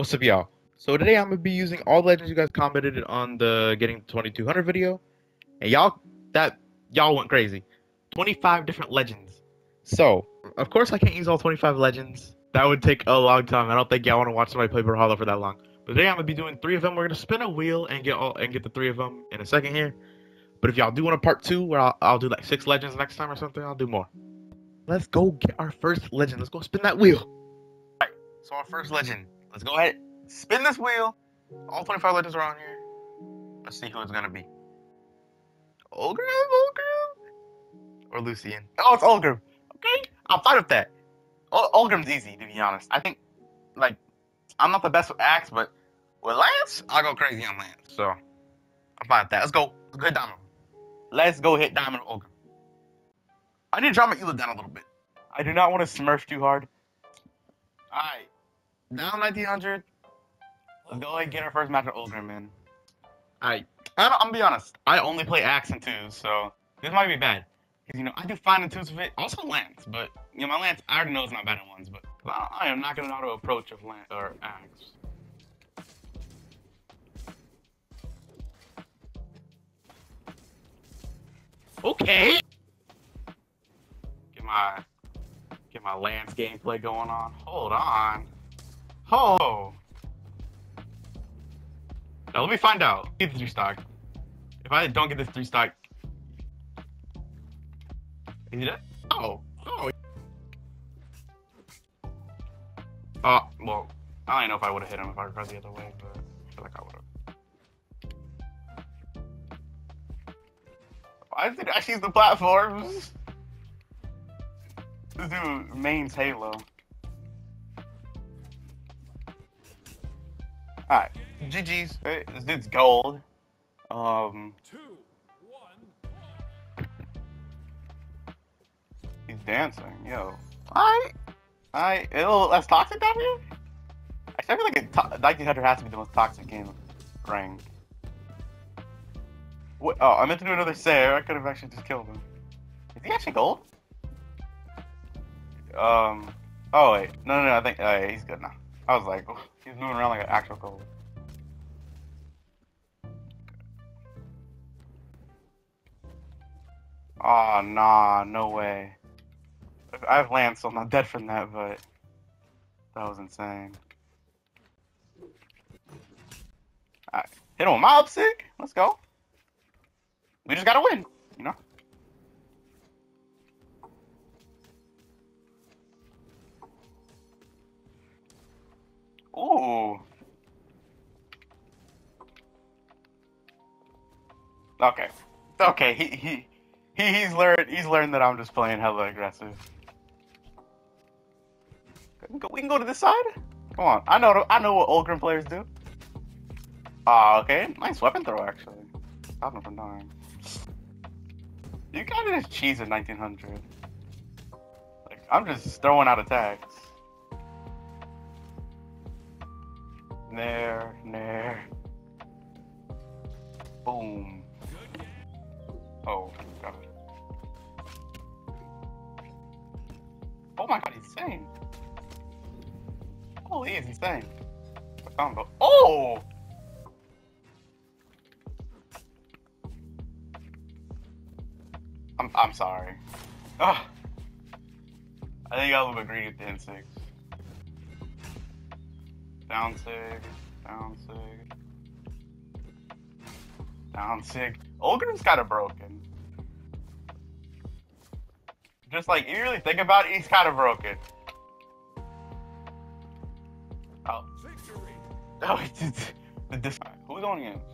What's up, y'all? So today I'm gonna be using all the legends you guys commented on the getting 2200 video, and y'all that y'all went crazy. 25 different legends. So of course I can't use all 25 legends. That would take a long time. I don't think y'all want to watch somebody play Brawlhalla for that long. But today I'm gonna be doing three of them. We're gonna spin a wheel and get all and get the three of them in a second here. But if y'all do want a part two where I'll, I'll do like six legends next time or something, I'll do more. Let's go get our first legend. Let's go spin that wheel. All right. So our first legend. Let's go ahead, spin this wheel. All 25 legends are on here. Let's see who it's gonna be. Ulgrim, Ulgrim, or Lucien. Oh, it's Ulgrim. Okay, I'm fine with that. Ol- Ulgrim's easy to be honest. I think, like, I'm not the best with Axe, but with Lance, I go crazy on Lance. So I'm fine with that. Let's go. Let's go hit Diamond. Let's go hit Diamond Ulgrim. I need to drop my elo down a little bit. I do not want to smurf too hard. Alright. Down 1900. Let's go ahead and get our first match with Ulgrim, man. I, I I'm gonna be honest. I only play Axe and twos, so this might be bad. Because, you know, I do fine in twos with it. Also Lance, but, you know, my Lance, I already know it's not bad in ones, but I, I am not gonna know how to approach of Lance or Axe. Okay. Get my, get my Lance gameplay going on. Hold on. Oh. Now let me find out. Get the three stock. If I don't get this three stock, is he dead? Oh. Oh. Uh, well, I don't know if I would have hit him if I were the other way, but I feel like I would have. Why did I use the platforms? This dude mains Halo. Alright, GG's. This dude's gold. Um, he's dancing, yo. Alright. Alright, little less toxic down here? I feel like a to- 1900 has to be the most toxic game rank. What? Oh, I meant to do another Sayer. I could have actually just killed him. Is he actually gold? Um. Oh wait, no, no, no. I think oh, he's good now. I was like, he's moving around like an actual gold. Oh ah, nah, no way. I have Lance, so I'm not dead from that, but that was insane. Alright, hit him with mob sick. Let's go. We just gotta win, you know. Ooh. Okay. Okay, he he he he's learned he's learned that I'm just playing hella aggressive. We can go, we can go to this side. Come on, I know I know what Ulgrim players do. Ah, okay, nice weapon throw actually. Stop from dying. You kind of just cheese at 1900. Like I'm just throwing out attacks. There, there. Boom. Oh, God. Oh my god, he's insane. Oh, he is insane. The- Oh! I'm, I'm sorry. Ugh. I think I got a little bit greedy with the N6. Down sig, down sig. Down sig. Ulgrim's kind of broken. Just like, you really think about it, he's kind of broken. Oh, Victory. oh, it's, the dis- Who's on against?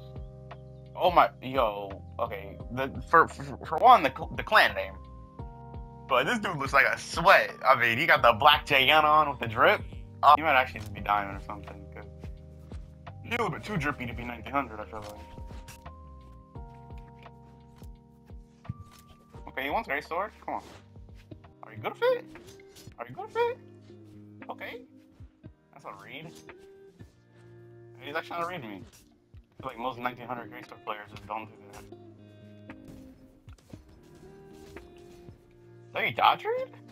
Oh my, yo, okay. The for for, for one, the the clan name. But this dude looks like a sweat. I mean, he got the black Jayan on with the drip. Oh, he might actually just be diamond or something. Cause he's a little bit too drippy to be 1900. I feel like. Okay, he wants great sword. Come on. Are you good at it? Are you good at it? Okay. That's a read. He's actually trying to read me. I feel like most 1900 great sword players just don't do that. That you dodge read?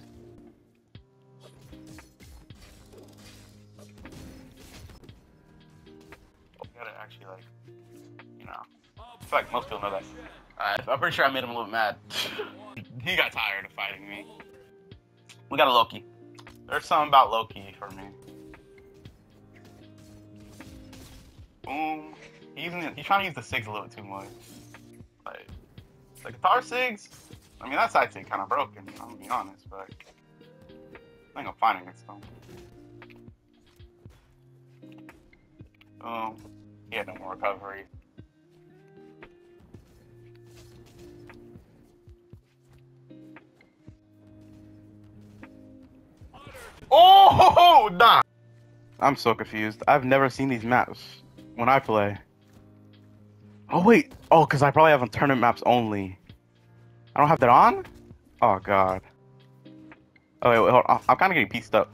Gotta actually like, you know. I feel like most people know that. Uh, I'm pretty sure I made him a little mad. he got tired of fighting me. We got a Loki. There's something about Loki for me. Boom. He's he's trying to use the SIGs a little too much. Like, the katar SIGs, I mean, that side SIG kind of broken, I'm gonna be honest, but I think I'm finding it still. Um, he had no more recovery. Oh, nah. I'm so confused. I've never seen these maps when I play. Oh wait. Oh, because I probably have on tournament maps only. I don't have that on. Oh god. Oh wait, wait hold on. I'm kind of getting pieced up.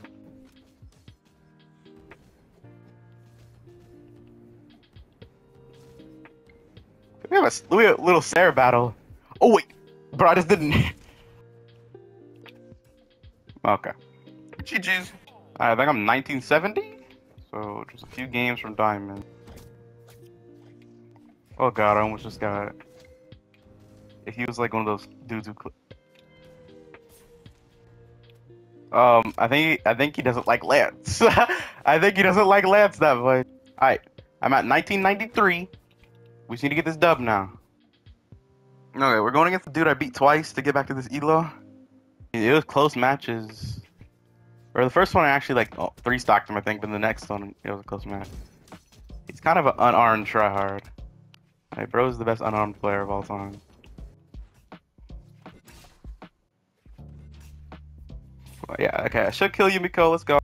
A, little Sarah battle. Oh wait, bro, I just didn't. okay. GG's. I think I'm 1970. So just a few games from Diamond. Oh god, I almost just got. it. If he was like one of those dudes who. Um, I think I think he doesn't like Lance. I think he doesn't like Lance that much. All right, I'm at 1993. We just need to get this dub now. Okay, we're going against the dude I beat twice to get back to this elo. It was close matches. Or the first one I actually like oh, three stocked him, I think, but the next one it was a close match. He's kind of an unarmed tryhard. Hey, is the best unarmed player of all time. Well, yeah, okay, I should kill you, Miko. Let's go.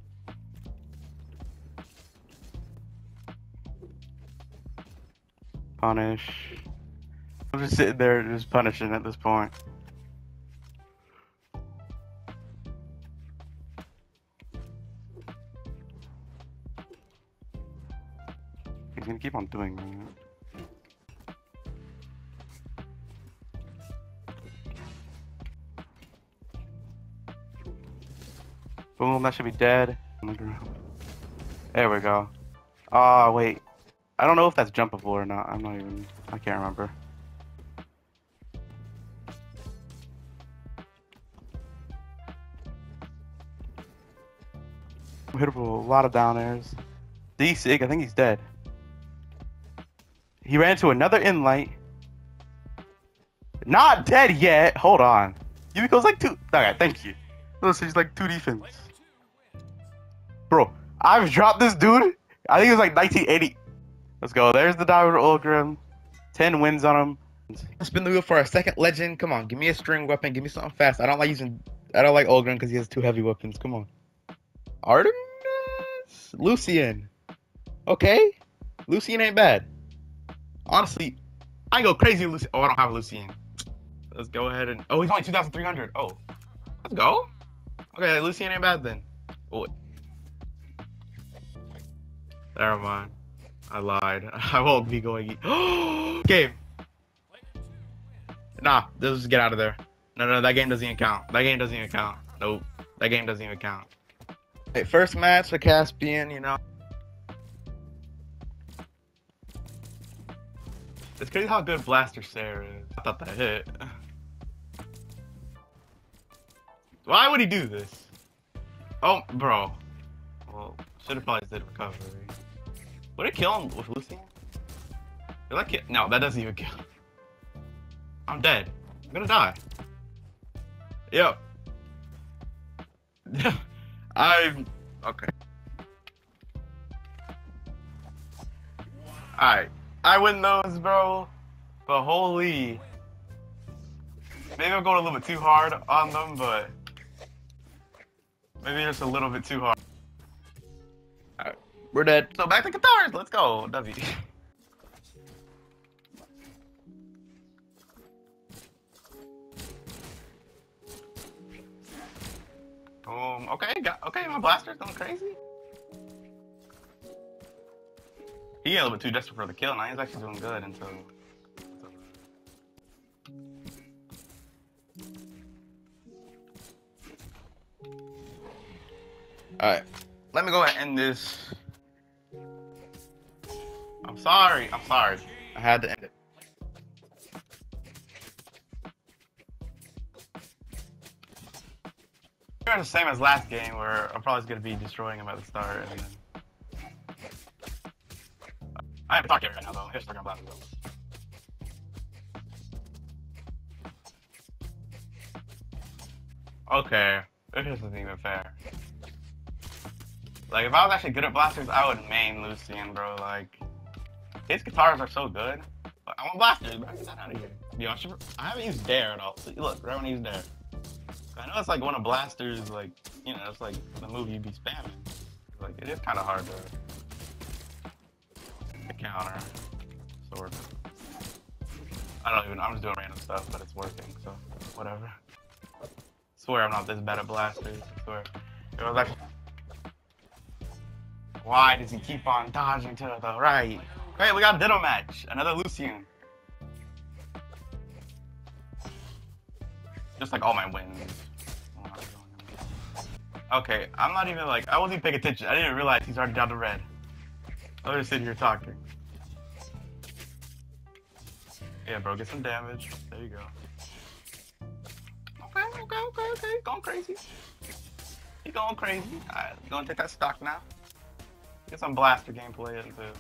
Punish. I'm just sitting there just punishing at this point. He's gonna keep on doing that. Boom, that should be dead. There we go. Ah, wait. I don't know if that's jumpable or not. I'm not even. I can't remember. Hit a lot of down airs. D Sig, I think he's dead. He ran into another inlight. Not dead yet. Hold on. Yumiko's like two. Okay, thank you. Listen, he's like two defense. Bro, I've dropped this dude. I think it was like 1980. Let's go. There's the Diamond Ulgrim. 10 wins on him. Spin the wheel for a second legend. Come on, give me a string weapon. Give me something fast. I don't like using. I don't like Ulgrim because he has two heavy weapons. Come on. Artemis, Lucien. Okay, Lucien ain't bad. Honestly, I go crazy. Lucien. Oh, I don't have Lucien. Let's go ahead and. Oh, he's only 2,300. Oh, let's go. Okay, Lucien ain't bad then. Oh. Never mind. I lied. I won't be going. Game. Nah, just get out of there. No, no, that game doesn't even count. That game doesn't even count. Nope. That game doesn't even count. Hey, first match for Caspian, you know. It's crazy how good Blaster Sarah is. I thought that hit. Why would he do this? Oh, bro. Well, should have probably did recovery. Would it kill him with Lucien? Did that kill? No, that doesn't even kill. I'm dead. I'm gonna die. Yep. I'm okay. Alright. I win those, bro. But holy. Maybe I'm going a little bit too hard on them, but maybe just a little bit too hard. We're dead. So back to katars. Let's go. W. Um, okay, got, okay, my blaster's going crazy. He a little bit too desperate for the kill, now he's actually doing good until... Alright, let me go ahead and end this. Sorry. I'm sorry. I had to end it. We're the same as last game, where I'm probably going to be destroying him at the start, and then. I have to talk to him right now, though. Here's talking about it. Okay, this isn't even fair. Like, if I was actually good at blasters, I would main Lucien, bro. Like, his katars are so good. But I want blasters, bro. Get that out of here. Yo, I, should, I haven't used Dare at all. Look, right when I use Dare. I know it's like one of blasters, like, you know, it's like the movie you'd be spamming. Like, it is kind of hard to, to counter, sort of. I don't even, I'm just doing random stuff, but it's working, so whatever. swear I'm not this bad at blasters, I swear. It was actually... Why does he keep on dodging to the right? Great, we got a Ditto match. Another Lucien. Just like all my wins. Okay, I'm not even like, I wasn't even paying attention. I didn't realize he's already down to red. I was just sitting here talking. Yeah, bro, get some damage. There you go. Okay, okay, okay, okay. Going crazy. He's going crazy. Alright, gonna take that stock now. Get some blaster gameplay into.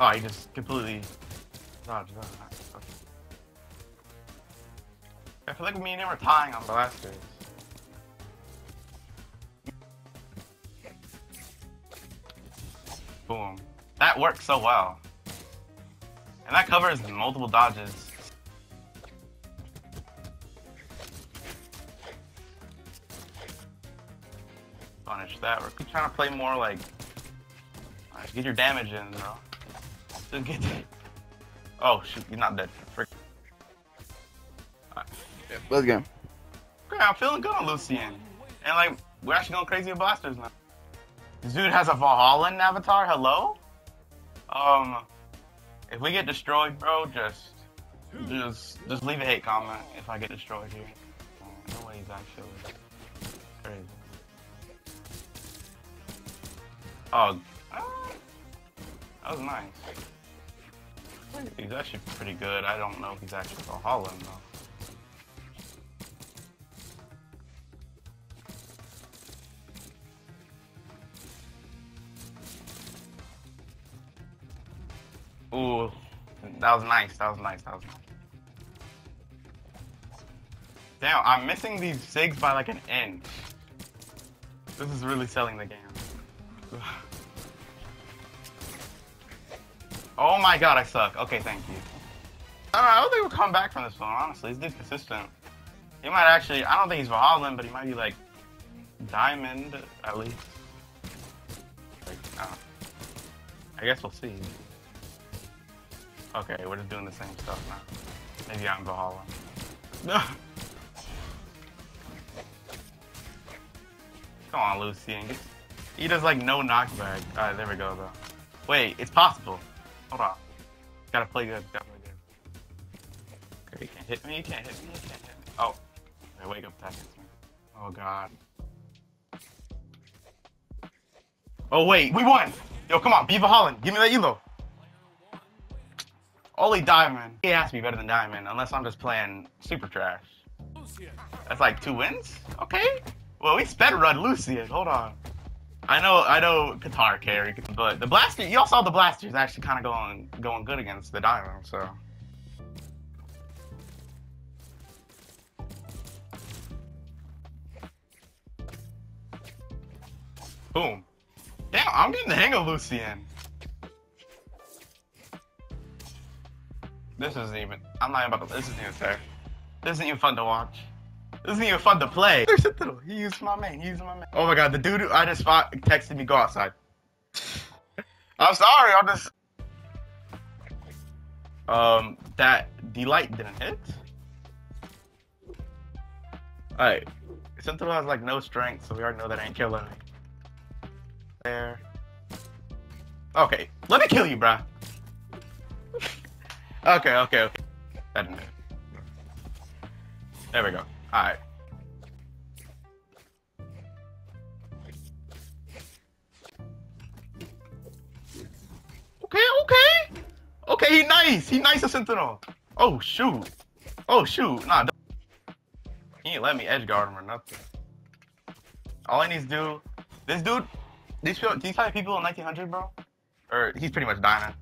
Oh, he just completely dodged that. Okay. I feel like me and him are tying on blasters. Boom. That works so well. And that covers multiple dodges. Punish that. We're trying to play more like... Alright, get your damage in, bro. Just get... Oh, shoot, he's not dead. Frick. Let's go. Okay, I'm feeling good on Lucien. And like, we're actually going crazy with blasters now. This dude has a Valhallan avatar, hello? Um, if we get destroyed, bro, just, just, just leave a hate comment if I get destroyed here. No way he's actually crazy. Oh, uh, that was nice. He's actually pretty good. I don't know if he's actually a Valhallan though. Ooh, that was nice. That was nice. That was nice. Damn, I'm missing these sigs by like an inch. This is really selling the game. Oh my god, I suck. Okay, thank you. I don't, know, I don't think we'll come back from this one, honestly. This dude's consistent. He might actually, I don't think he's Valhalla, but he might be like Diamond, at least. Like, I, I guess we'll see. Okay, we're just doing the same stuff now. Maybe I'm Valhalla. No. Come on, Lucien. He does like no knockback. Alright, there we go though. Wait, it's possible. Hold on. Gotta play good. Good. Okay, you can't hit me. You can't hit me. You can't hit me. Oh. Okay, wake up hits me. Oh god. Oh wait, we won! Yo, come on, Beaver Holland, give me that elo. Only Diamond. He has to be better than Diamond, unless I'm just playing super trash. That's like two wins? Okay. Well, we sped run Lucien. Hold on. I know, I know katar carry, but the blaster. You all saw the blasters actually kind of going going good against the Diamond. So. Boom. Damn, I'm getting the hang of Lucien. This isn't even. I'm not even about to. This isn't even fair. This isn't even fun to watch. This isn't even fun to play. There's a little. He used my man. He used my man. Oh my god, the dude I just fought texted me go outside. I'm sorry. I'm just. Um, that delight didn't hit. Alright. Sentinel has like no strength, so we already know that ain't killing me. There. Okay, let me kill you, bruh. Okay, okay, okay. That didn't. There we go. Alright. Okay, okay. Okay, he nice. He nice a sentinel. Oh shoot. Oh shoot. Nah. He ain't let me edge guard him or nothing. All I need to do this dude these people these kind of people in 1900 bro or he's pretty much dying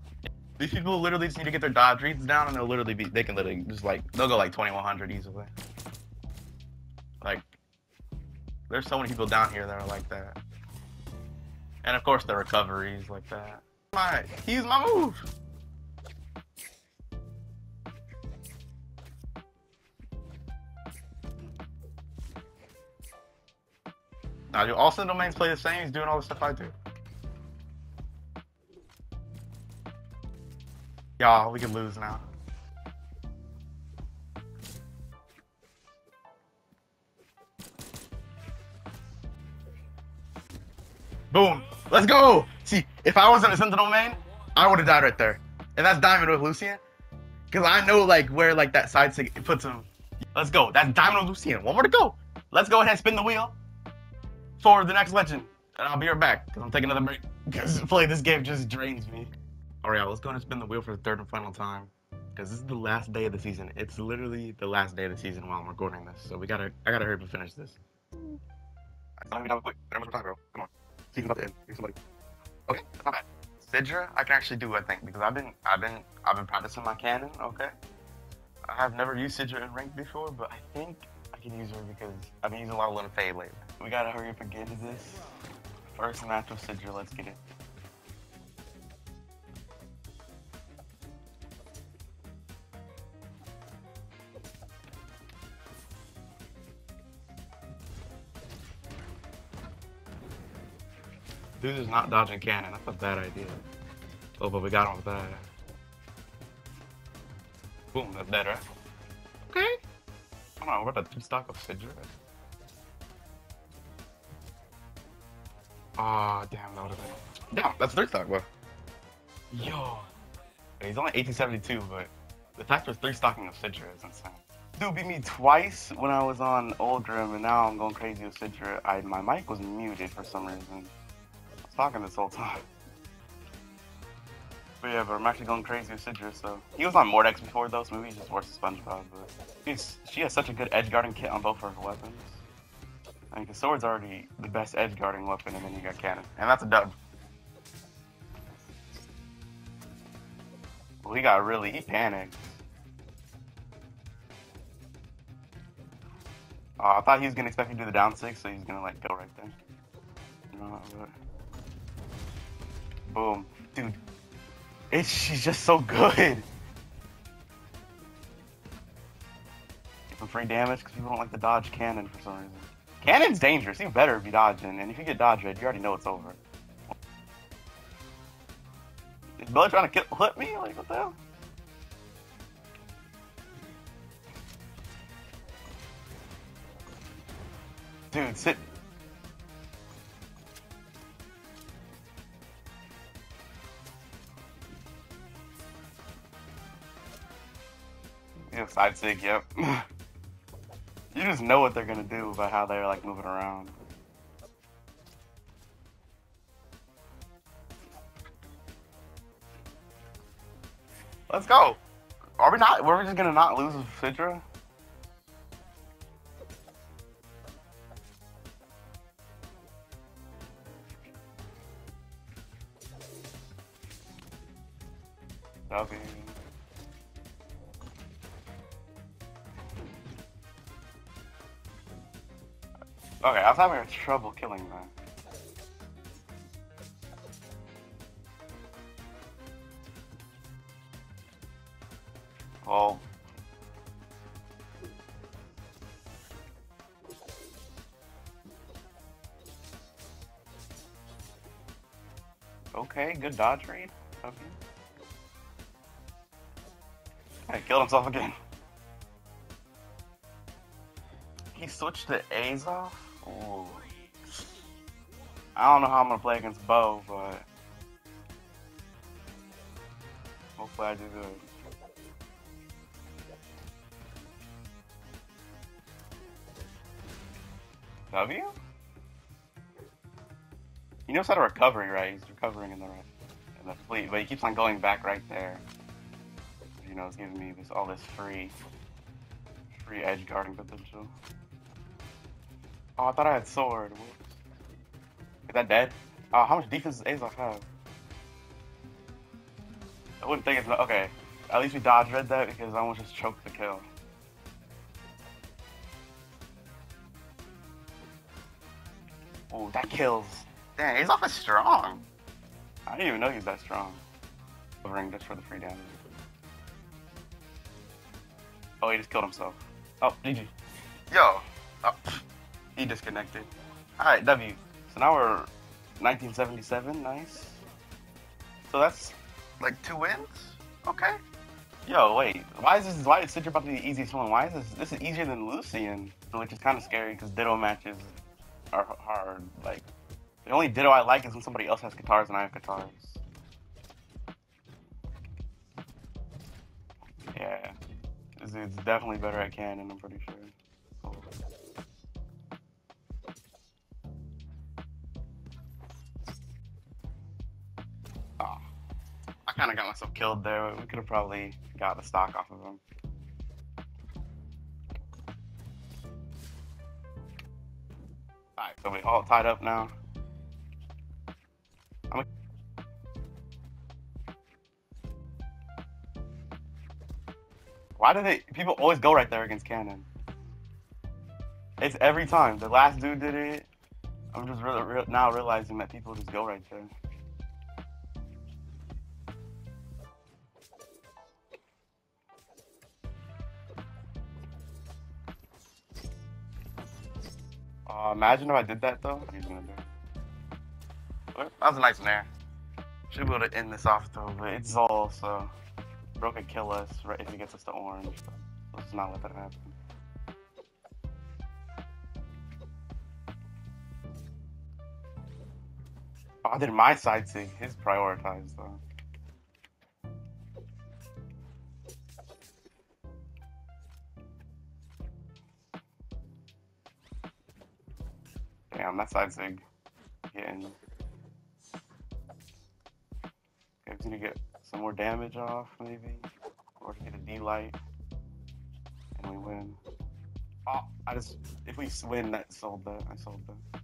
these people literally just need to get their dodge reads down and they'll literally be they can literally just like they'll go like 2100 easily like, there's so many people down here that are like that. And of course, the recoveries like that. My, he used my move. Now, do all sin domains play the same? He's doing all the stuff I do. Y'all, we can lose now. Boom. Let's go. See, if I wasn't a Sentinel main, I would have died right there. And that's Diamond with Lucien. Because I know, like, where, like, that side stick puts him. Let's go. That's Diamond with Lucien. One more to go. Let's go ahead and spin the wheel for the next legend. And I'll be right back. Because I'm taking another break. Because playing this game just drains me. Alright, let's go ahead and spin the wheel for the third and final time. Because this is the last day of the season. It's literally the last day of the season while I'm recording this. So we gotta, I gotta hurry up and finish this. I'm gonna be quick. How much time, bro? Come on. Season's about to end. Okay. Sidra, I can actually do, I think, because I've been, I've been, I've been practicing my cannon. Okay. I have never used Sidra in rank before, but I think I can use her because I've been using a lot of Luna Fade lately. We gotta hurry up and get into this. First match with Sidra, let's get it. Dude is not dodging cannon. That's a bad idea. Oh, but we got him with that. Boom, that's better. Okay. Come on, we're about to stock of Sidra. Ah, damn, that would have been. Damn, that's three stock, bro. Yo. He's only 1872, but the fact there's three stocking of Sidra is insane. Dude beat me twice when I was on Ulgrim, and now I'm going crazy with Sidra. I, my mic was muted for some reason. Talking this whole time. But yeah, but I'm actually going crazy with Sidra, so. He was on Mordex before, though, so maybe he's just worse than SpongeBob, but. He's, she has such a good edge guarding kit on both of her weapons. I mean, the sword's already the best edge guarding weapon, and then you got cannon. And that's a dub. Well, he got really, he panicked. Oh, I thought he was gonna expect me to do the down six, so he's gonna like go right there. No, but... Boom, dude. It's she's just so good. Him free damage because people don't like to dodge cannon for some reason. Cannon's dangerous. Even better you dodge and if you get dodged, you already know it's over. Is Billy trying to kill, hit me? Like what the hell? Dude, sit. Yeah, side sig, yep. you just know what they're gonna do by how they're like moving around. Let's go. Are we not? Were we just gonna not lose Sidra? Okay, I was having trouble killing that. Well. Okay, good dodge read. Okay. Hey, killed himself again. He switched to Azoth? Ooh. I don't know how I'm gonna play against Bo, but hopefully I do good. W? He knows how to recovery, right? He's recovering in the in the fleet, but he keeps on going back right there. you know, it's giving me this all this free, free edge guarding potential. Oh, I thought I had sword. Is that dead? Oh, how much defense does Azoth have? I wouldn't think it's not. Okay, at least we dodge read that because I almost just choked the kill. Oh, that kills. Damn, Azoth is strong. I didn't even know he's that strong. Covering just for the free damage. Oh, he just killed himself. Oh, GG. Yo. He disconnected. Alright, W. So now we're 1977. Nice. So that's like two wins? Okay. Yo, wait. Why is this? Why is Sidra about to be the easiest one? Why is this? This is easier than Lucien, which is kind of scary because Ditto matches are hard. Like, the only Ditto I like is when somebody else has katars and I have katars. Yeah, it's, is definitely better at cannon. I'm pretty sure. Kind of got myself killed there. We could have probably got the stock off of him. Alright, so we all tied up now. I'm Why do they? People always go right there against Cannon. It's every time. The last dude did it. I'm just really, real now realizing that people just go right there. Uh, imagine if I did that though. He's gonna do. That was a nice snare. Should be able to end this off though, but it's all so. Bro could kill us right if he gets us to orange. Let's not let that happen. Oh, I did my side sig. His prioritized though. Damn, that side sig getting. Okay, we need to get some more damage off, maybe, or to get a D light, and we win. Oh, I just if we win, that sold that. I sold that.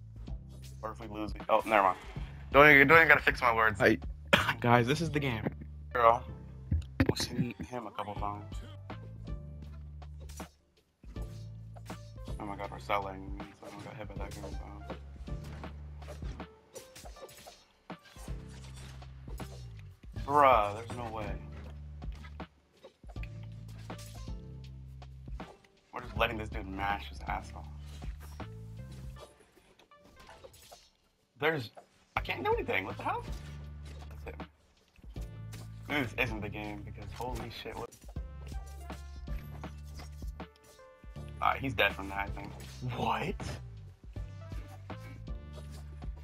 Or if we lose, we, oh, never mind. Don't even, don't even gotta fix my words. I, guys, this is the game. Girl, we've seen him a couple times. Oh my god, we're selling, that girl. So. Bruh, there's no way. We're just letting this dude mash his ass off. There's. I can't do anything. What the hell? That's it. This isn't the game because holy shit, what? Alright, he's dead from that, I think. What?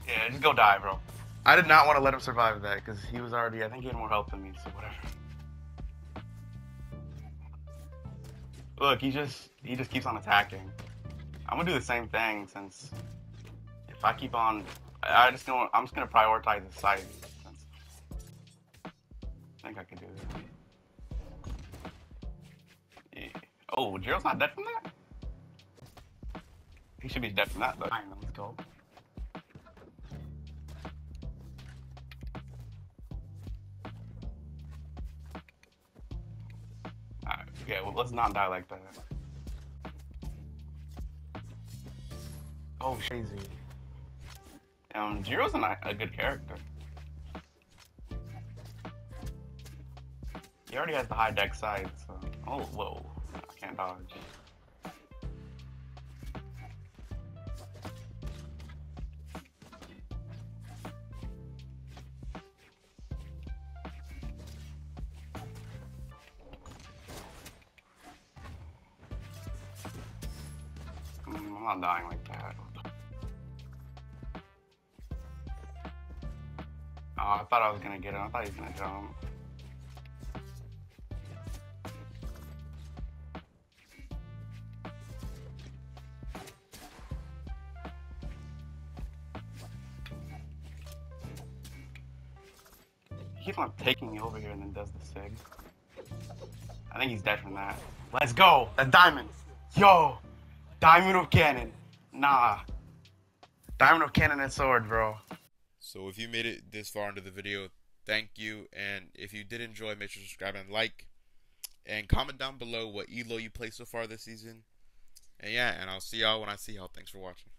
Yeah, just go die, bro. I did not want to let him survive that because he was already, I think he had more health than me, so whatever. Look, he just, he just keeps on attacking. I'm gonna do the same thing since if I keep on, I just don't, I'm just gonna prioritize the. Since I think I can do. Yeah. Oh, Jiro's not dead from that? He should be dead from that, though. Alright, let's go. Let's not die like that. Oh, crazy. Um, Jiro's a, a good character. He already has the high deck side, so. Oh, whoa. I can't dodge. I'm not dying like that. Oh, I thought I was gonna get him. I thought he was gonna jump. He keeps on taking me over here and then does the sig. I think he's dead from that. Let's go. That diamond. Yo. Diamond of cannon. Nah. Diamond of cannon and sword, bro. So if you made it this far into the video, thank you. And if you did enjoy, make sure to subscribe and like. And comment down below what elo you played so far this season. And yeah, and I'll see y'all when I see y'all. Thanks for watching.